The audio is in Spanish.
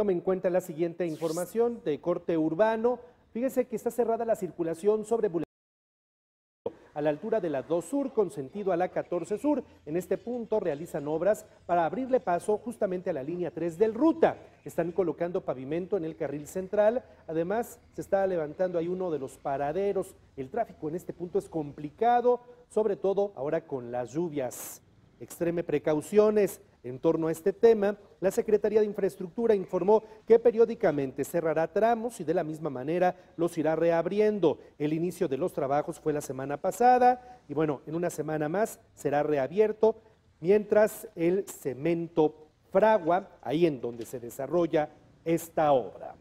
Tome en cuenta la siguiente información de corte urbano. Fíjese que está cerrada la circulación sobre a la altura de la 2 Sur con sentido a la 14 Sur. En este punto realizan obras para abrirle paso justamente a la línea 3 del Ruta. Están colocando pavimento en el carril central. Además, se está levantando ahí uno de los paraderos. El tráfico en este punto es complicado, sobre todo ahora con las lluvias. Extreme precauciones en torno a este tema. La Secretaría de Infraestructura informó que periódicamente cerrará tramos y de la misma manera los irá reabriendo. El inicio de los trabajos fue la semana pasada y bueno, en una semana más será reabierto mientras el cemento fragua, ahí en donde se desarrolla esta obra.